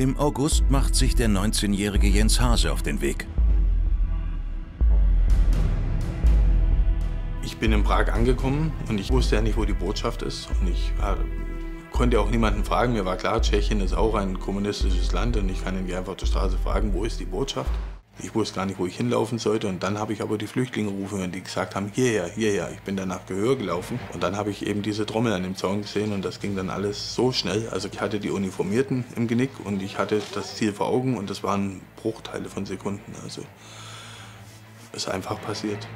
Im August macht sich der 19-jährige Jens Hase auf den Weg. Ich bin in Prag angekommen und ich wusste ja nicht, wo die Botschaft ist. Und ich ja, konnte auch niemanden fragen. Mir war klar, Tschechien ist auch ein kommunistisches Land und ich kann ihn einfach auf der Straße fragen, wo ist die Botschaft? Ich wusste gar nicht, wo ich hinlaufen sollte. Und dann habe ich aber die Flüchtlinge gerufen und die gesagt haben, hierher, hierher. Ich bin dann nach Gehör gelaufen und dann habe ich eben diese Trommel an dem Zaun gesehen und das ging dann alles so schnell. Also ich hatte die Uniformierten im Genick und ich hatte das Ziel vor Augen und das waren Bruchteile von Sekunden. Also ist einfach passiert.